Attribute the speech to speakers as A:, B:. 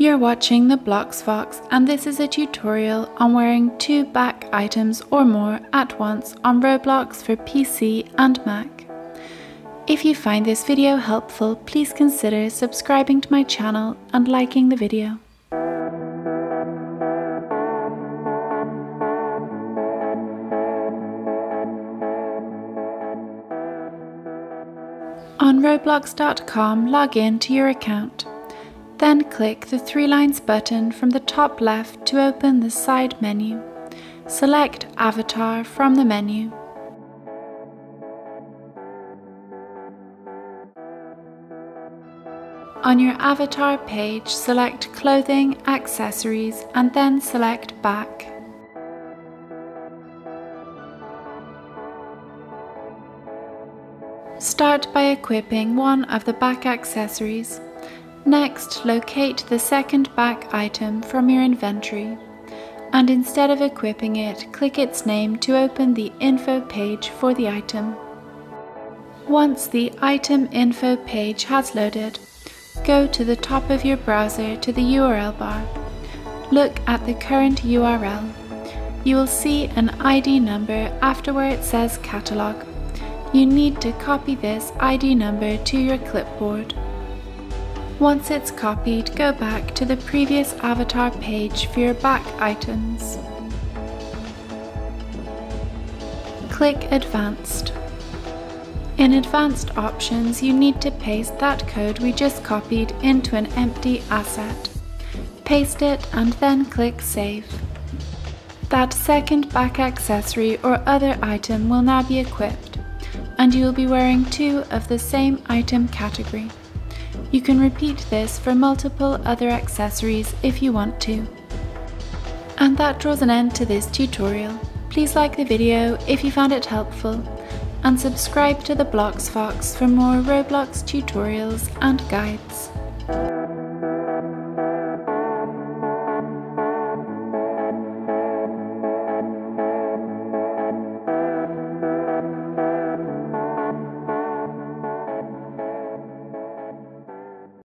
A: You're watching the Blox Fox and this is a tutorial on wearing two back items or more at once on Roblox for PC and Mac. If you find this video helpful, please consider subscribing to my channel and liking the video. On roblox.com, log in to your account. Then click the three lines button from the top left to open the side menu. Select Avatar from the menu. On your avatar page, select Clothing, Accessories, and then select Back. Start by equipping one of the back accessories. Next, locate the second back item from your inventory, and instead of equipping it, click its name to open the info page for the item. Once the item info page has loaded, go to the top of your browser to the URL bar. Look at the current URL. You will see an ID number after where it says catalog. You need to copy this ID number to your clipboard. Once it's copied, go back to the previous avatar page for your back items. Click Advanced. In Advanced Options, you need to paste that code we just copied into an empty asset. Paste it and then click Save. That second back accessory or other item will now be equipped, and you will be wearing two of the same item category. You can repeat this for multiple other accessories if you want to. And that draws an end to this tutorial. Please like the video if you found it helpful and subscribe to the Blox Fox for more Roblox tutorials and guides.